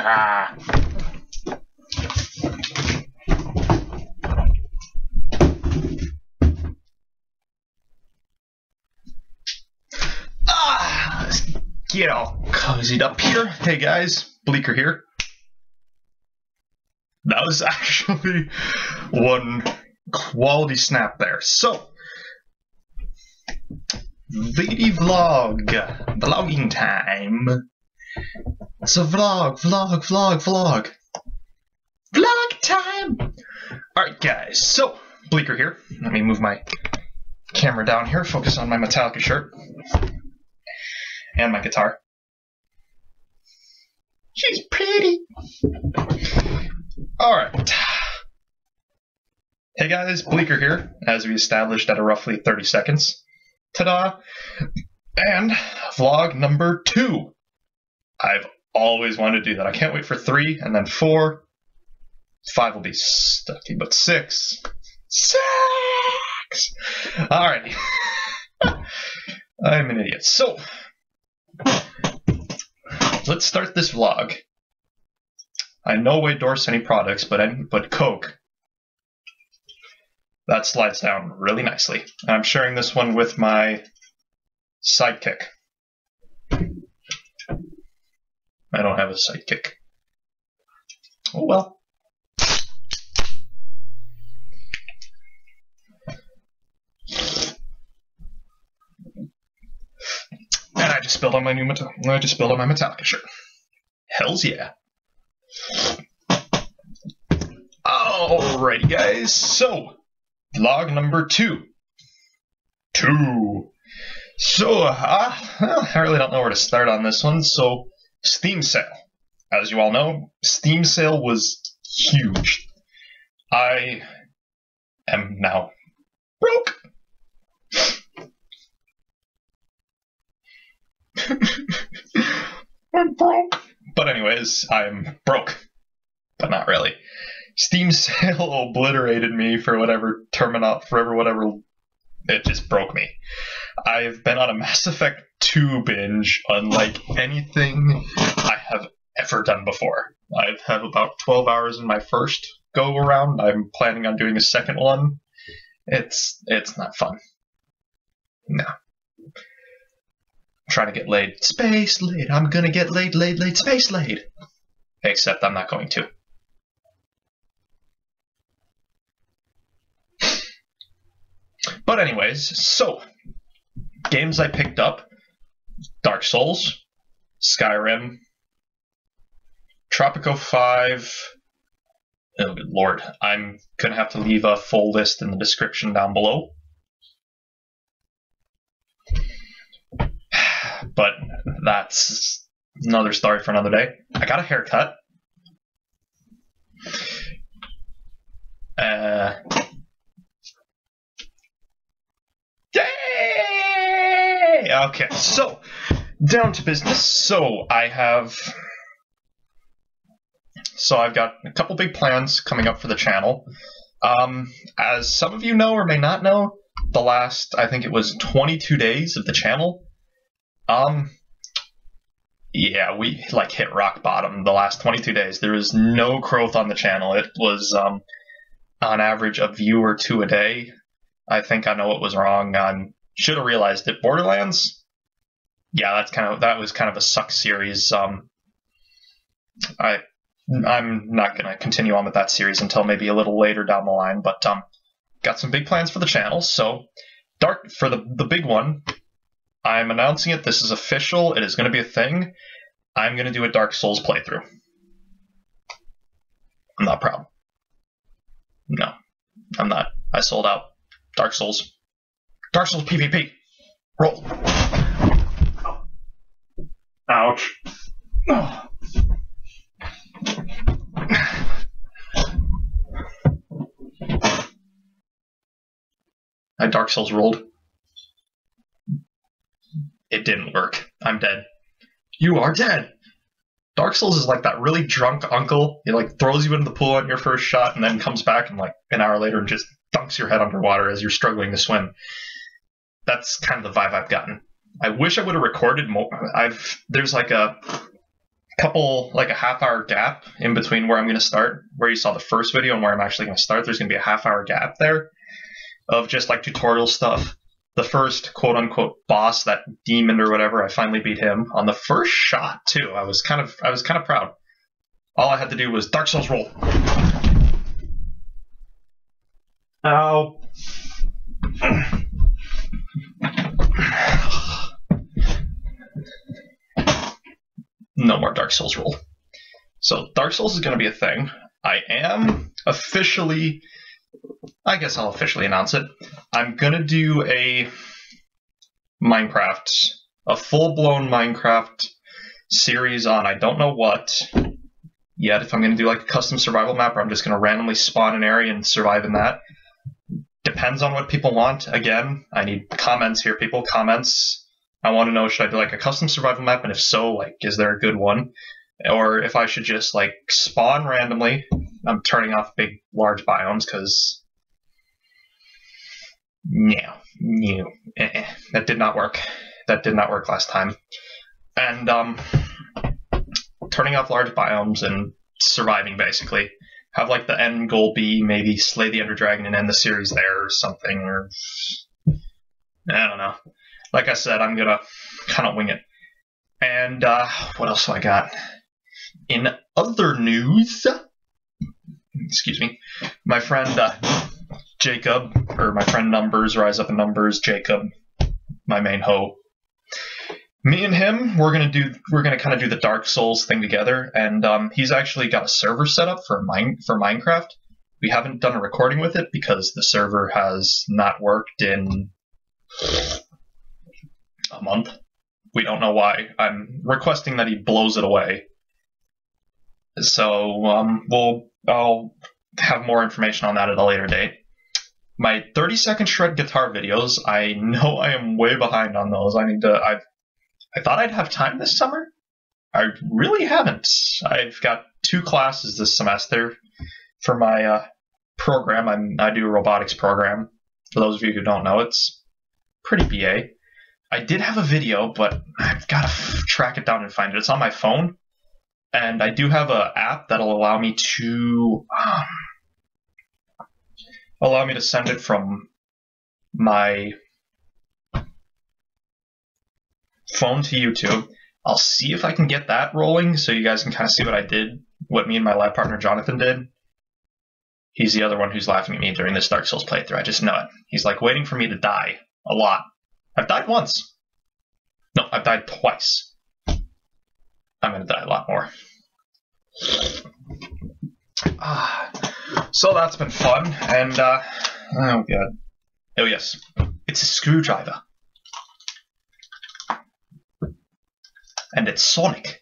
Ah. Ah, get all cozied up here. Hey guys, Bleaker here. That was actually one quality snap there. So, Lady Vlog, vlogging time. It's a vlog, vlog, vlog, vlog. Vlog time! Alright, guys, so, Bleaker here. Let me move my camera down here, focus on my Metallica shirt. And my guitar. She's pretty. Alright. Hey guys, Bleaker here, as we established at a roughly 30 seconds. Ta-da! And vlog number two. I've always wanted to do that. I can't wait for three, and then four. Five will be stucky, but six. Six! Alrighty. I'm an idiot. So, let's start this vlog. I no way endorse any products, but any, but Coke. That slides down really nicely. And I'm sharing this one with my sidekick. I don't have a sidekick. Oh well. And I just spilled on my new Metal I just spilled on my Metallica shirt. Hells yeah. Alrighty guys, so vlog number two. Two. So, uh, I really don't know where to start on this one, so Steam sale. As you all know, Steam sale was huge. I am now broke. I'm broke. But anyways, I'm broke. But not really. Steam sale obliterated me for whatever terminal, forever whatever. It just broke me. I've been on a Mass Effect 2 binge unlike anything I have ever done before. I've had about 12 hours in my first go around. I'm planning on doing a second one. It's it's not fun. No. I'm trying to get laid. Space laid. I'm gonna get laid, laid, laid, space laid. Except I'm not going to. But anyways, so games I picked up Dark Souls, Skyrim, Tropico 5. Oh, good lord. I'm going to have to leave a full list in the description down below. But that's another story for another day. I got a haircut. Uh, Yay! Okay, so down to business. So I have so I've got a couple big plans coming up for the channel. Um, as some of you know or may not know, the last I think it was 22 days of the channel. Um, yeah, we like hit rock bottom the last 22 days. There was no growth on the channel. It was um, on average a view or two a day. I think I know what was wrong. I should have realized it. Borderlands, yeah, that's kind of that was kind of a suck series. Um, I I'm not gonna continue on with that series until maybe a little later down the line, but um, got some big plans for the channel. So, dark for the the big one, I'm announcing it. This is official. It is going to be a thing. I'm going to do a Dark Souls playthrough. I'm not proud. No, I'm not. I sold out. Dark Souls. Dark Souls PvP. Roll. Ouch. Oh. I Dark Souls rolled. It didn't work. I'm dead. You are dead. Dark Souls is like that really drunk uncle. He like throws you into the pool on your first shot and then comes back and like an hour later and just dunks your head underwater as you're struggling to swim. That's kind of the vibe I've gotten. I wish I would have recorded more. I've there's like a couple like a half hour gap in between where I'm going to start, where you saw the first video and where I'm actually going to start. There's going to be a half hour gap there of just like tutorial stuff. The first quote unquote boss, that demon or whatever, I finally beat him on the first shot too. I was kind of I was kind of proud. All I had to do was Dark Souls roll. Ow. no more Dark Souls rule. So Dark Souls is going to be a thing. I am officially, I guess I'll officially announce it. I'm going to do a Minecraft, a full blown Minecraft series on I don't know what yet. If I'm going to do like a custom survival map or I'm just going to randomly spawn an area and survive in that. Depends on what people want. Again, I need comments here, people. Comments I want to know should I do like a custom survival map, and if so, like is there a good one, or if I should just like spawn randomly. I'm turning off big large biomes because no, no, eh, that did not work. That did not work last time, and um, turning off large biomes and surviving basically. Have like the end goal be maybe slay the Ender Dragon and end the series there or something, or I don't know like I said, I'm gonna kind of wing it. And uh, what else do I got? In other news, excuse me, my friend uh, Jacob, or my friend Numbers, Rise Up in Numbers, Jacob, my main hoe. Me and him, we're gonna do, we're gonna kind of do the Dark Souls thing together, and um, he's actually got a server set up for mine for Minecraft. We haven't done a recording with it because the server has not worked in a month. We don't know why. I'm requesting that he blows it away. So um, we'll I'll have more information on that at a later date. My 30 second shred guitar videos, I know I am way behind on those. I need to I've I thought I'd have time this summer. I really haven't. I've got two classes this semester for my uh, program. I'm, I do a robotics program. For those of you who don't know, it's pretty BA. I did have a video, but I've got to f- track it down and find it. It's on my phone, and I do have an app that'll allow me to um, allow me to send it from my phone to YouTube. I'll see if I can get that rolling, so you guys can kind of see what I did, what me and my lab partner Jonathan did. He's the other one who's laughing at me during this Dark Souls playthrough. I just know it. He's like waiting for me to die a lot. I've died once. No, I've died twice. I'm gonna die a lot more. Ah, so that's been fun, and uh, oh god, oh yes, it's a screwdriver, and it's Sonic.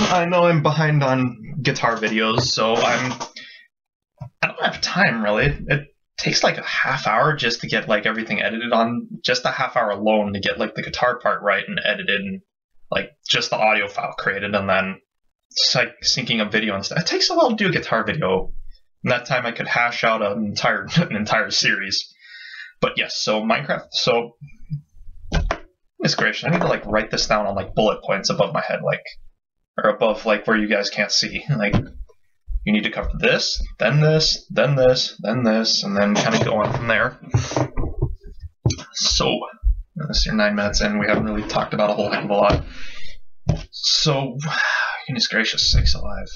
I know I'm behind on guitar videos, so I'm I don't have time really. It takes like a half hour just to get like everything edited on just a half hour alone to get like the guitar part right and edited and like just the audio file created and then like syncing a video and stuff. It takes a while to do a guitar video. And that time I could hash out an entire an entire series. But yes, so Minecraft so Miss gracious, I need to like write this down on like bullet points above my head, like or above like where you guys can't see. Like you need to cover this, then this, then this, then this, and then kind of go on from there. So this is nine minutes in. We haven't really talked about a whole heck of a lot. So goodness gracious, sakes alive.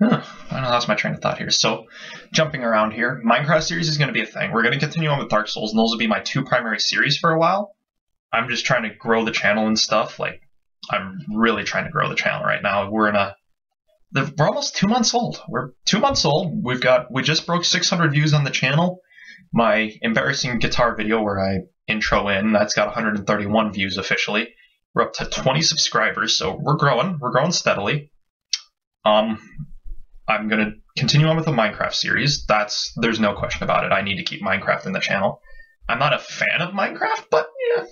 Huh, I That's my train of thought here. So, jumping around here, Minecraft series is going to be a thing. We're going to continue on with Dark Souls, and those will be my two primary series for a while. I'm just trying to grow the channel and stuff. Like, I'm really trying to grow the channel right now. We're in a we're almost two months old. We're two months old. We've got we just broke 600 views on the channel. My embarrassing guitar video where I intro in that's got 131 views officially. We're up to 20 subscribers, so we're growing. We're growing steadily. Um, I'm gonna continue on with the Minecraft series. That's there's no question about it. I need to keep Minecraft in the channel. I'm not a fan of Minecraft, but yeah,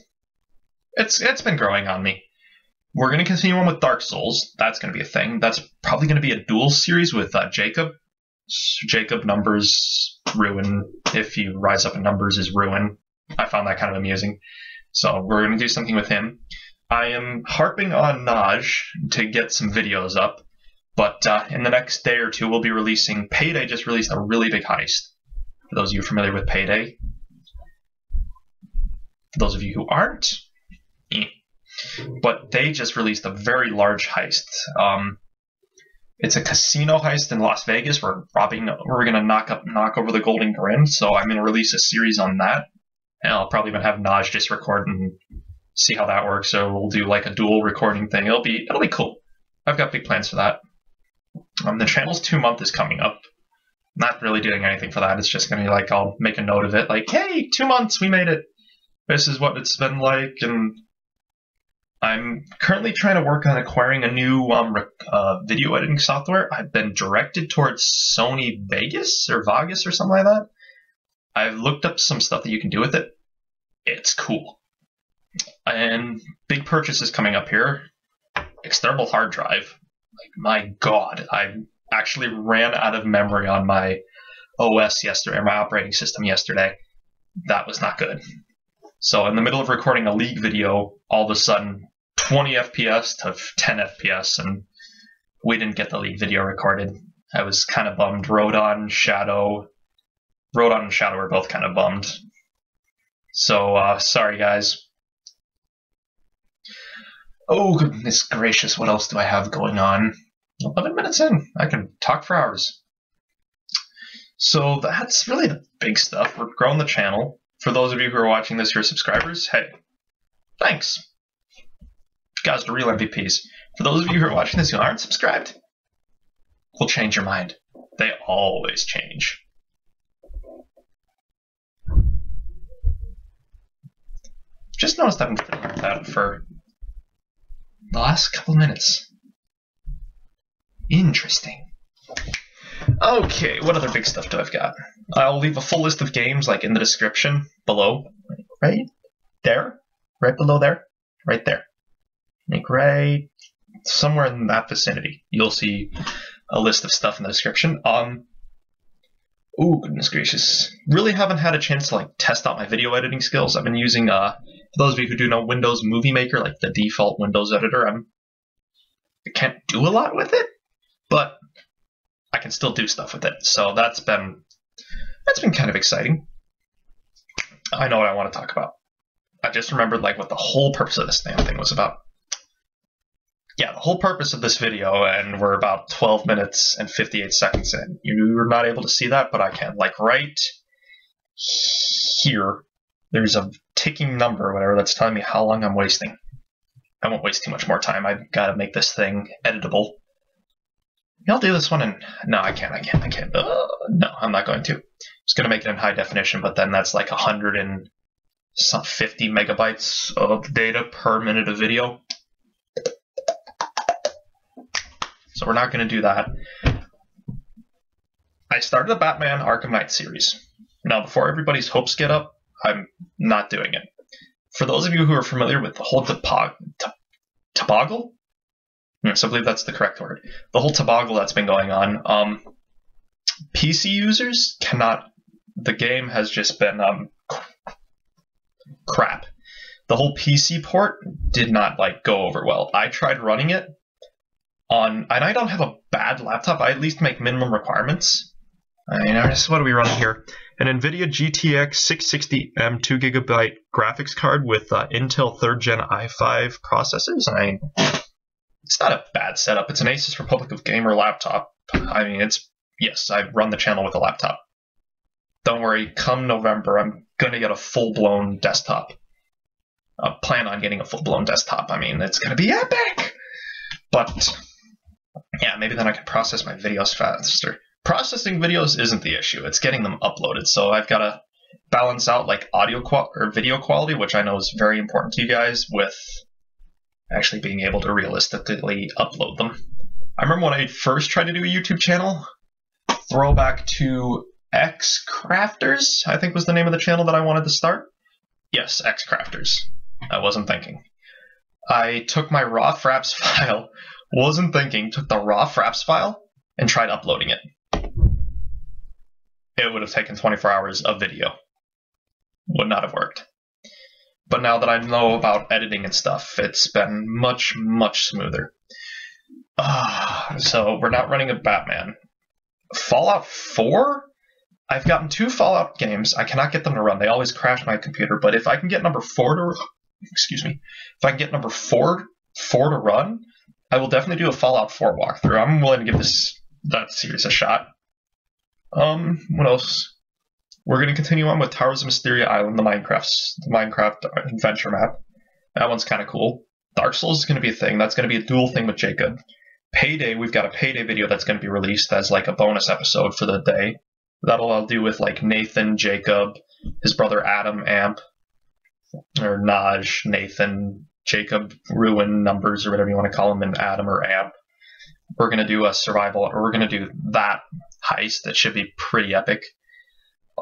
it's it's been growing on me. We're going to continue on with Dark Souls. That's going to be a thing. That's probably going to be a dual series with uh, Jacob. Jacob numbers ruin. If you rise up in numbers is ruin. I found that kind of amusing. So we're gonna do something with him. I am harping on Naj to get some videos up, but uh, in the next day or two we'll be releasing. Payday just released a really big heist. For those of you familiar with Payday, for those of you who aren't, eh. But they just released a very large heist. Um, it's a casino heist in Las Vegas. We're robbing. We're gonna knock up, knock over the Golden Grin. So I'm gonna release a series on that, and I'll probably even have Naj just record and see how that works. So we'll do like a dual recording thing. It'll be it'll be cool. I've got big plans for that. Um, the channel's two month is coming up. Not really doing anything for that. It's just gonna be like I'll make a note of it, like, hey, two months, we made it. This is what it's been like, and I'm currently trying to work on acquiring a new um, uh, video editing software. I've been directed towards Sony Vegas or Vegas or something like that. I've looked up some stuff that you can do with it. It's cool. And big purchases coming up here. External hard drive. Like my god, I actually ran out of memory on my OS yesterday, my operating system yesterday. That was not good. So in the middle of recording a league video, all of a sudden 20 FPS to 10 FPS, and we didn't get the video recorded. I was kind of bummed. Rodon, Shadow, Rodon and Shadow were both kind of bummed. So uh, sorry guys. Oh goodness gracious, what else do I have going on? 11 minutes in. I can talk for hours. So that's really the big stuff. We're growing the channel. For those of you who are watching this who are subscribers, hey, thanks. Guys are real MVPs. For those of you who are watching this who aren't subscribed, we'll change your mind. They always change. Just noticed I've been fiddling that for the last couple minutes. Interesting. Okay, what other big stuff do I've got? I'll leave a full list of games like in the description below. Right there. Right below there. Right there. Like right somewhere in that vicinity. You'll see a list of stuff in the description. Um Oh goodness gracious. Really haven't had a chance to like test out my video editing skills. I've been using uh for those of you who do know Windows Movie Maker, like the default Windows editor, I'm I can't do a lot with it, but I can still do stuff with it. So that's been that's been kind of exciting. I know what I want to talk about. I just remembered like what the whole purpose of this damn thing was about. Yeah, the whole purpose of this video, and we're about 12 minutes and 58 seconds in. You're not able to see that, but I can. Like right here, there's a ticking number whatever that's telling me how long I'm wasting. I won't waste too much more time. I've got to make this thing editable. I'll do this one and No, I can't. I can't. I can't. Uh, no, I'm not going to. I'm just going to make it in high definition, but then that's like 150 megabytes of data per minute of video. So we're not going to do that. I started the Batman Arkham Knight series. Now, before everybody's hopes get up, I'm not doing it. For those of you who are familiar with the whole topog- toboggle, Yes, I believe that's the correct word. The whole toboggle that's been going on. Um, PC users cannot. The game has just been um, crap. The whole PC port did not like go over well. I tried running it on, and I don't have a bad laptop. I at least make minimum requirements. I mean, what are we running here? An NVIDIA GTX 660M 2 gigabyte graphics card with uh, Intel 3rd Gen i5 processors. I it's not a bad setup. It's an Asus Republic of Gamer laptop. I mean, it's yes, I run the channel with a laptop. Don't worry, come November, I'm gonna get a full blown desktop. I plan on getting a full blown desktop. I mean, it's gonna be epic. But yeah, maybe then I can process my videos faster. Processing videos isn't the issue; it's getting them uploaded. So I've got to balance out like audio qual- or video quality, which I know is very important to you guys, with actually being able to realistically upload them. I remember when I first tried to do a YouTube channel, throwback to X Crafters, I think was the name of the channel that I wanted to start. Yes, X Crafters. I wasn't thinking. I took my raw fraps file, wasn't thinking, took the raw fraps file and tried uploading it. it would have taken 24 hours of video. Would not have worked. But now that I know about editing and stuff, it's been much, much smoother. Uh, so we're not running a Batman. Fallout 4? I've gotten two Fallout games. I cannot get them to run. They always crash my computer. But if I can get number four to, excuse me, if I can get number four four to run, I will definitely do a Fallout 4 walkthrough. I'm willing to give this that series a shot. Um, what else? We're going to continue on with Towers of Mysteria Island, the Minecraft, the Minecraft adventure map. That one's kind of cool. Dark Souls is going to be a thing. That's going to be a dual thing with Jacob. Payday, we've got a Payday video that's going to be released as like a bonus episode for the day. That'll I'll do with like Nathan, Jacob, his brother Adam, Amp, or Naj, Nathan, Jacob, Ruin, Numbers, or whatever you want to call them, and Adam or Amp. We're going to do a survival, or we're going to do that heist that should be pretty epic.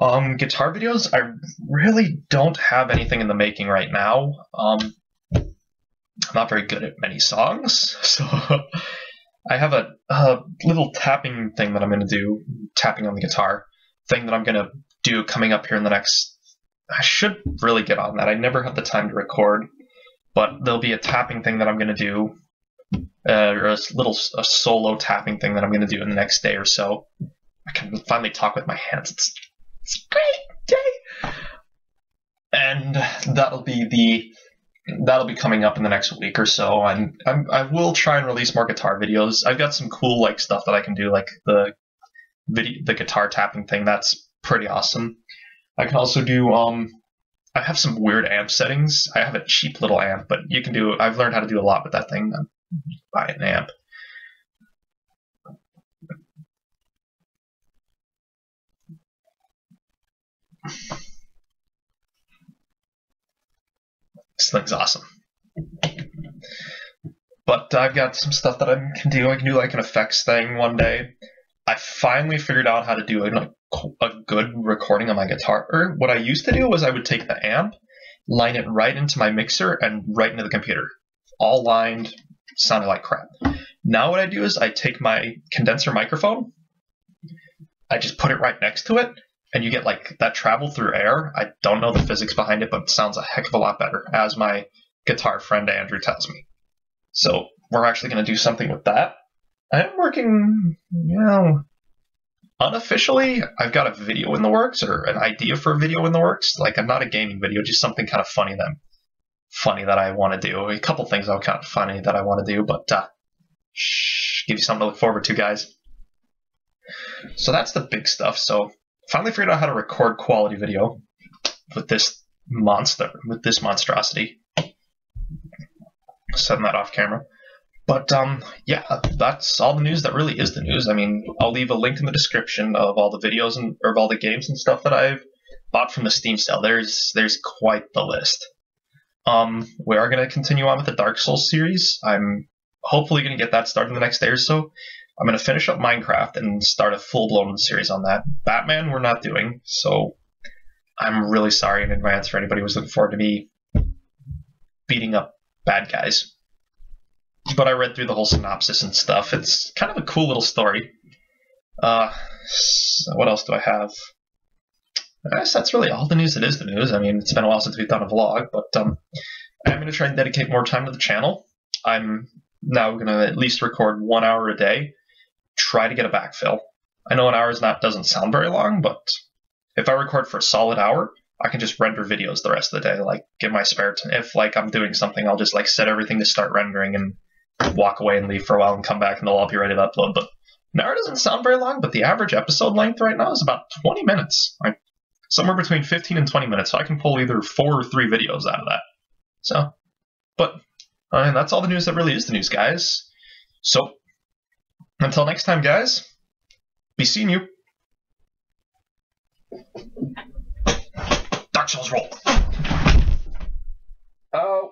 Um, guitar videos, I really don't have anything in the making right now. Um, I'm not very good at many songs, so I have a, a little tapping thing that I'm going to do, tapping on the guitar thing that I'm going to do coming up here in the next. I should really get on that. I never had the time to record, but there'll be a tapping thing that I'm going to do, uh, or a little a solo tapping thing that I'm going to do in the next day or so. I can finally talk with my hands. It's, it's a great day. And that'll be the that'll be coming up in the next week or so. And I'm, I will try and release more guitar videos. I've got some cool like stuff that I can do, like the video, the guitar tapping thing. That's pretty awesome. I can also do um, I have some weird amp settings. I have a cheap little amp, but you can do. I've learned how to do a lot with that thing. Buy an amp. This thing's awesome. But I've got some stuff that I can do. I can do like an effects thing one day. I finally figured out how to do a, a good recording on my guitar. Or what I used to do was I would take the amp, line it right into my mixer, and right into the computer. All lined, sounded like crap. Now what I do is I take my condenser microphone, I just put it right next to it, and you get like that travel through air. I don't know the physics behind it, but it sounds a heck of a lot better, as my guitar friend Andrew tells me. So we're actually going to do something with that. I'm working, you know, unofficially. I've got a video in the works or an idea for a video in the works. Like I'm not a gaming video, just something kind of funny that funny that I want to do. A couple things are kind of funny that I want to do, but uh, shh, give you something to look forward to, guys. So that's the big stuff. So finally figured out how to record quality video with this monster, with this monstrosity. Setting that off camera. But um, yeah, that's all the news that really is the news. I mean, I'll leave a link in the description of all the videos and or of all the games and stuff that I've bought from the Steam sale. There's there's quite the list. Um, we are going to continue on with the Dark Souls series. I'm hopefully going to get that started in the next day or so. I'm going to finish up Minecraft and start a full blown series on that. Batman, we're not doing, so I'm really sorry in advance for anybody who's looking forward to me beating up bad guys. But I read through the whole synopsis and stuff. It's kind of a cool little story. Uh, what else do I have? I guess that's really all the news that is the news. I mean, it's been a while since we've done a vlog, but um, I'm going to try and dedicate more time to the channel. I'm now going to at least record one hour a day try to get a backfill. I know an hour is not doesn't sound very long, but if I record for a solid hour, I can just render videos the rest of the day. Like give my spare time. If like I'm doing something, I'll just like set everything to start rendering and walk away and leave for a while and come back and they'll all be ready to upload. But hour doesn't sound very long, but the average episode length right now is about 20 minutes. Like somewhere between 15 and 20 minutes. So I can pull either four or three videos out of that. So, but I mean, that's all the news that really is the news, guys. So until next time, guys, be seeing you. Dark Souls roll. Oh.